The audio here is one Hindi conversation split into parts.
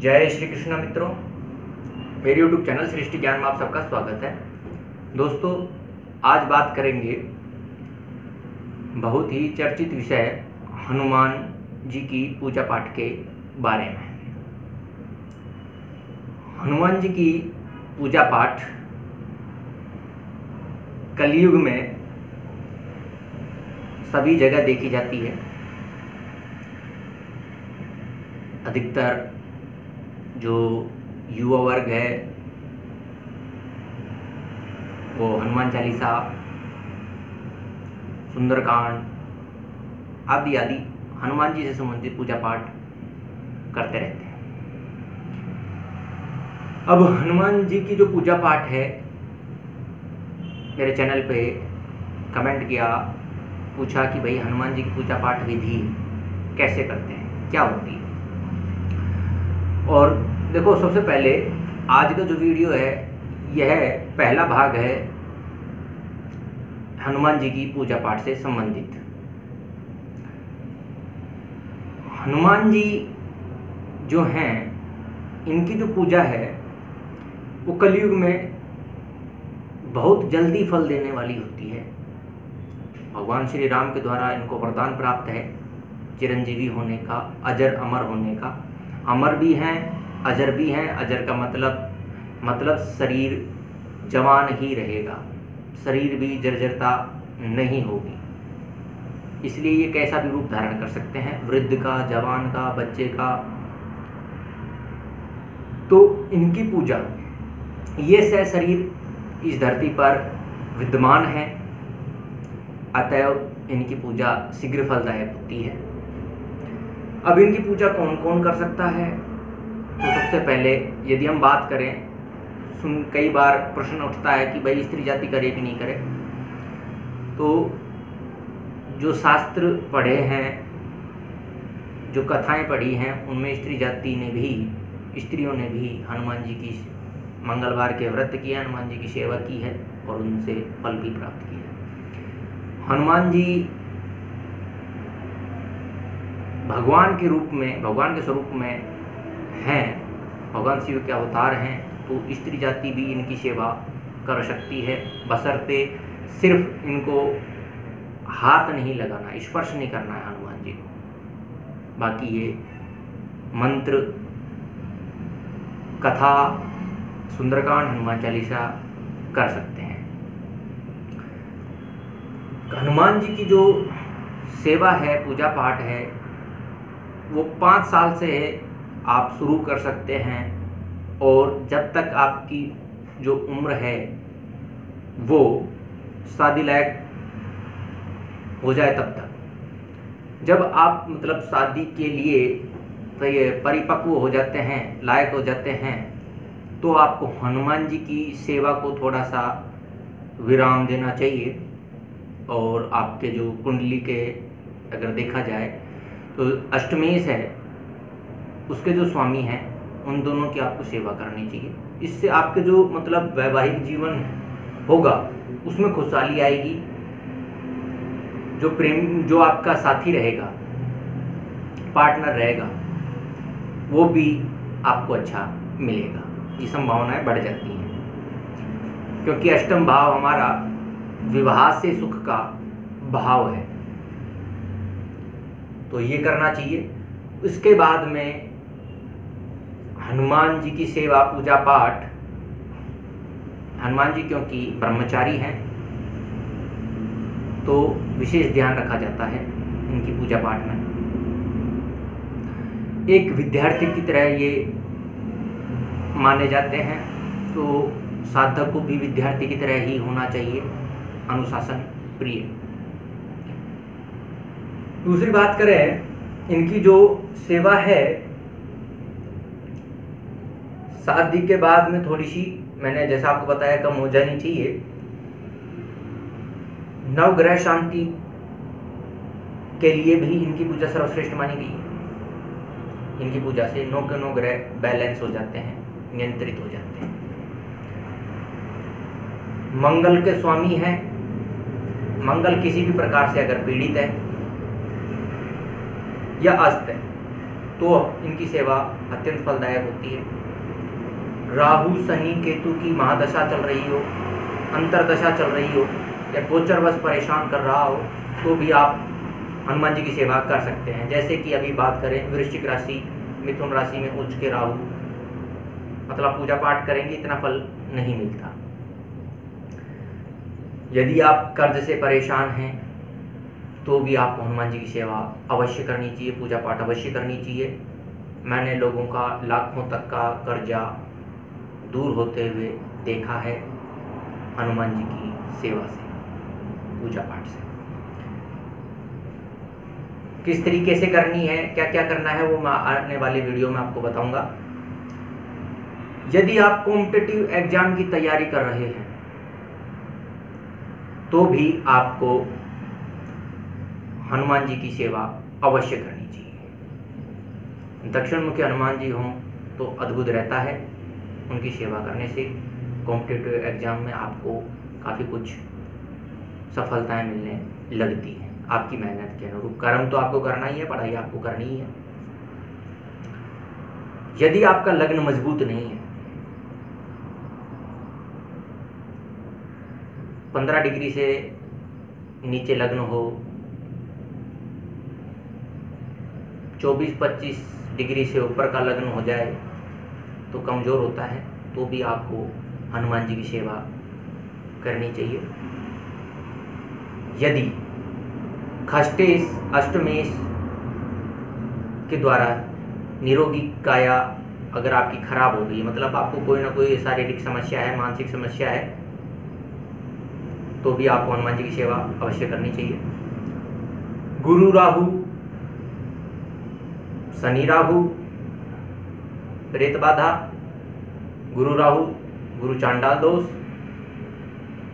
जय श्री कृष्ण मित्रों। मेरे YouTube चैनल सृष्टि ज्ञान में आप सबका स्वागत है। दोस्तों, आज बात करेंगे बहुत ही चर्चित विषय हनुमान जी की पूजा पाठ के बारे में। हनुमान जी की पूजा पाठ कलयुग में सभी जगह देखी जाती है। अधिकतर जो युवा वर्ग है, वो हनुमान चालीसा, सुंदरकांड, आदि आदि हनुमान जी से संबंधित पूजा पाठ करते रहते हैं। अब हनुमान जी की जो पूजा पाठ है, मेरे चैनल पे कमेंट किया, पूछा कि भाई हनुमान जी की पूजा पाठ विधि कैसे करते हैं, क्या होती है? और देखो, सबसे पहले आज का जो वीडियो है, यह पहला भाग है हनुमान जी की पूजा पाठ से संबंधित। हनुमान जी जो हैं, इनकी जो पूजा है, वो कलयुग में बहुत जल्दी फल देने वाली होती है। भगवान श्री राम के द्वारा इनको वरदान प्राप्त है, चिरंजीवी होने का, अजर अमर होने का। अमर भी हैं, अजर भी हैं। अजर का मतलब मतलब शरीर जवान ही रहेगा। शरीर भी जर्जरता नहीं होगी। इसलिए ये कैसा भी रूप धारण कर सकते हैं? वृद्ध का, जवान का, बच्चे का। तो इनकी पूजा, ये सह शरीर इस धरती पर विद्यमान है। अतएव इनकी पूजा शीघ्र फलदायक होती है। अब इनकी पूजा कौन कौन कर सकता है? तो सबसे पहले यदि हम बात करें, सुन, कई बार प्रश्न उठता है कि भाई, स्त्री जाति करे कि नहीं करे? तो जो शास्त्र पढ़े हैं, जो कथाएँ पढ़ी हैं, उनमें स्त्री जाति ने भी, स्त्रियों ने भी हनुमान जी की मंगलवार के व्रत किए, हनुमान जी की सेवा की है और उनसे फल भी प्राप्त किया है। हनुमान जी भगवान के रूप में, भगवान के स्वरूप में हैं, भगवान शिव के अवतार हैं तो स्त्री जाति भी इनकी सेवा कर सकती है। बसरते सिर्फ़ इनको हाथ नहीं लगाना, स्पर्श नहीं करना है हनुमान जी को। बाकी ये मंत्र, कथा, सुंदरकांड, हनुमान चालीसा कर सकते हैं। हनुमान जी की जो सेवा है, पूजा पाठ है वो पाँच साल से आप शुरू कर सकते हैं और जब तक आपकी जो उम्र है वो शादी लायक हो जाए तब तक। जब आप मतलब शादी के लिए तो ये परिपक्व हो जाते हैं, लायक हो जाते हैं तो आपको हनुमान जी की सेवा को थोड़ा सा विराम देना चाहिए और आपके जो कुंडली के अगर देखा जाए अष्टमेश है, उसके जो स्वामी हैं, उन दोनों की आपको सेवा करनी चाहिए। इससे आपके जो मतलब वैवाहिक जीवन होगा, उसमें खुशहाली आएगी। जो प्रेम, जो आपका साथी रहेगा, पार्टनर रहेगा, वो भी आपको अच्छा मिलेगा। ये संभावनाएँ बढ़ जाती हैं। क्योंकि अष्टम भाव हमारा विवाह से सुख का भाव है। तो ये करना चाहिए। उसके बाद में हनुमान जी की सेवा पूजा पाठ, हनुमान जी क्योंकि ब्रह्मचारी हैं तो विशेष ध्यान रखा जाता है इनकी पूजा पाठ में। एक विद्यार्थी की तरह ये माने जाते हैं तो साधक को भी विद्यार्थी की तरह ही होना चाहिए, अनुशासन प्रिय। दूसरी बात करें, इनकी जो सेवा है, सात दिन के बाद में थोड़ी सी मैंने जैसा आपको बताया, कम हो जानी चाहिए। नवग्रह शांति के लिए भी इनकी पूजा सर्वश्रेष्ठ मानी गई है। इनकी पूजा से नौ के नौ ग्रह बैलेंस हो जाते हैं, नियंत्रित हो जाते हैं। मंगल के स्वामी हैं। मंगल किसी भी प्रकार से अगर पीड़ित है या अस्त है तो इनकी सेवा अत्यंत फलदायक होती है। राहु शनि केतु की महादशा चल रही हो, अंतरदशा चल रही हो, या गोचर बस परेशान कर रहा हो तो भी आप हनुमान जी की सेवा कर सकते हैं। जैसे कि अभी बात करें, वृश्चिक राशि, मिथुन राशि में उच्च के राहु मतलब पूजा पाठ करेंगे, इतना फल नहीं मिलता। यदि आप कर्ज से परेशान हैं तो भी आपको हनुमान जी की सेवा अवश्य करनी चाहिए पूजा पाठ अवश्य करनी चाहिए। मैंने लोगों का लाखों तक का कर्जा दूर होते हुए देखा है हनुमान जी की सेवा से पूजा पाठ से। किस तरीके से करनी है क्या क्या करना है, वो मैं आने वाली वीडियो में आपको बताऊँगा। यदि आप कॉम्पिटेटिव एग्ज़ाम की तैयारी कर रहे हैं तो भी आपको हनुमान जी की सेवा अवश्य करनी चाहिए। दक्षिण मुखी हनुमान जी हों तो अद्भुत रहता है उनकी सेवा करने से। कॉम्पिटेटिव एग्ज़ाम में आपको काफ़ी कुछ सफलताएँ मिलने लगती हैं। आपकी मेहनत के अनुरूप कर्म तो आपको करना ही है, पढ़ाई आपको करनी ही है। यदि आपका लग्न मज़बूत नहीं है, पंद्रह डिग्री से नीचे लग्न हो चौबीस पच्चीस डिग्री से ऊपर का लग्न हो जाए तो कमज़ोर होता है तो भी आपको हनुमान जी की सेवा करनी चाहिए। यदि खष्टेश अष्टमेश के द्वारा निरोगी काया अगर आपकी खराब हो गई मतलब आपको कोई ना कोई शारीरिक समस्या है, मानसिक समस्या है तो भी आपको हनुमान जी की सेवा अवश्य करनी चाहिए। गुरु राहु शनि राहु प्रेत बाधा गुरु राहु, गुरु चांडाल दोष,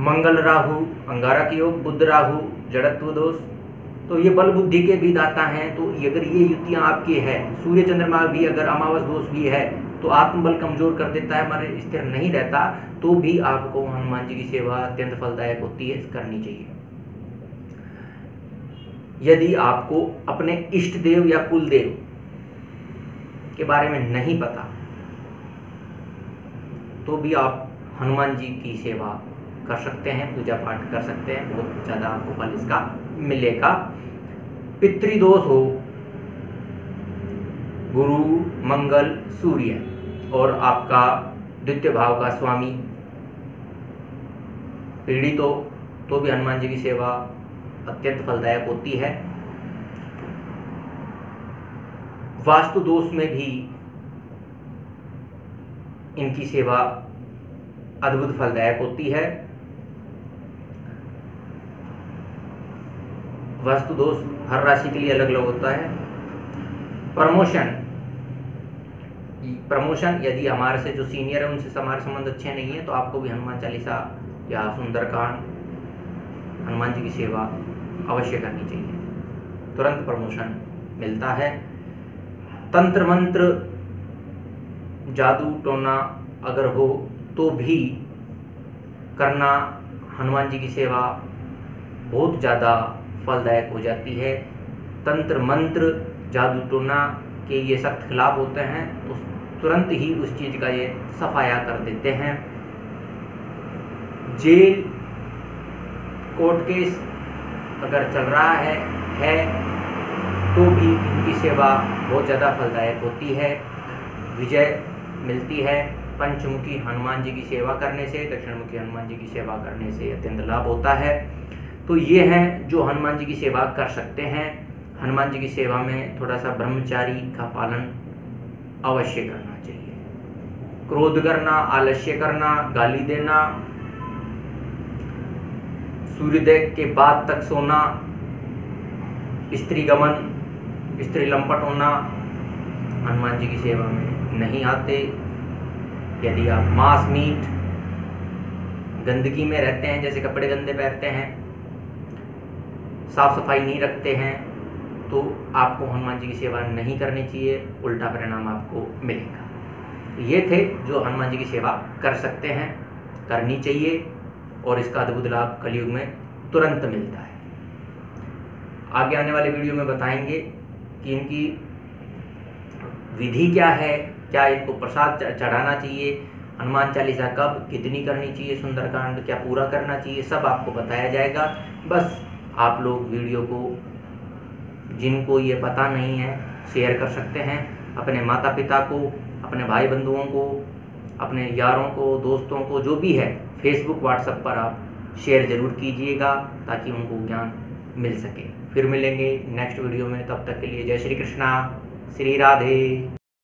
मंगल राहु, अंगारक योग बुद्ध राहु, जड़त्व दोष। तो ये बल बुद्धि के भी दाता हैं तो अगर ये युतियाँ आपकी है, सूर्य चंद्रमा भी अगर अमावस दोष भी है तो आत्मबल कमज़ोर कर देता है हमारे स्थिर नहीं रहता तो भी आपको हनुमान जी की सेवा अत्यंत फलदायक होती है, करनी चाहिए। यदि आपको अपने इष्ट देव या कुल देव के बारे में नहीं पता तो भी आप हनुमान जी की सेवा कर सकते हैं, पूजा पाठ कर सकते हैं, बहुत ज़्यादा आपको फल इसका मिलेगा। पितृदोष हो, गुरु, मंगल, सूर्य और आपका द्वितीय भाव का स्वामी पीड़ित हो तो भी हनुमान जी की सेवा अत्यंत फलदायक होती है। वास्तु दोष में भी इनकी सेवा अद्भुत फलदायक होती है। वास्तु दोष हर राशि के लिए अलग अलग होता है। प्रमोशन। प्रमोशन यदि हमारे से जो सीनियर है, उनसे हमारे संबंध अच्छे नहीं है तो आपको भी हनुमान चालीसा या सुंदरकांड, हनुमान जी की सेवा अवश्य करनी चाहिए। तुरंत प्रमोशन मिलता है। तंत्र मंत्र जादू टोना अगर हो तो भी करना हनुमान जी की सेवा बहुत ज़्यादा फलदायक हो जाती है। तंत्र मंत्र जादू टोना के ये सख्त खिलाफ होते हैं तो तुरंत ही उस चीज़ का ये सफाया कर देते हैं। जेल कोर्ट केस अगर चल रहा है है तो भी इनकी सेवा बहुत ज़्यादा फलदायक होती है। विजय मिलती है पंचमुखी हनुमान जी की सेवा करने से, दक्षिणमुखी हनुमान जी की सेवा करने से अत्यंत लाभ होता है। तो ये हैं जो हनुमान जी की सेवा कर सकते हैं। हनुमान जी की सेवा में थोड़ा सा ब्रह्मचारी का पालन अवश्य करना चाहिए। क्रोध करना, आलस्य करना, गाली देना, सूर्योदय के बाद तक सोना, स्त्री गमन स्त्री लंपट होना हनुमान जी की सेवा में नहीं आते। यदि आप मांस मीट गंदगी में रहते हैं, जैसे कपड़े गंदे पहनते हैं साफ़ सफ़ाई नहीं रखते हैं तो आपको हनुमान जी की सेवा नहीं करनी चाहिए, उल्टा परिणाम आपको मिलेगा। ये थे जो हनुमान जी की सेवा कर सकते हैं, करनी चाहिए, और इसका अद्भुत लाभ कलयुग में तुरंत मिलता है। आगे आने वाले वीडियो में बताएँगे कि इनकी विधि क्या है? क्या इनको प्रसाद चढ़ाना चाहिए? हनुमान चालीसा कब, कितनी करनी चाहिए सुंदरकांड, क्या पूरा करना चाहिए, सब आपको बताया जाएगा। बस आप लोग वीडियो को, जिनको ये पता नहीं है, शेयर कर सकते हैं। अपने माता पिता को, अपने भाई बंधुओं को, अपने यारों को, दोस्तों को, जो भी है फेसबुक व्हाट्सएप पर आप शेयर ज़रूर कीजिएगा, ताकि उनको ज्ञान मिल सके। फिर मिलेंगे नेक्स्ट वीडियो में तब तक के लिए जय श्री कृष्णा श्री राधे।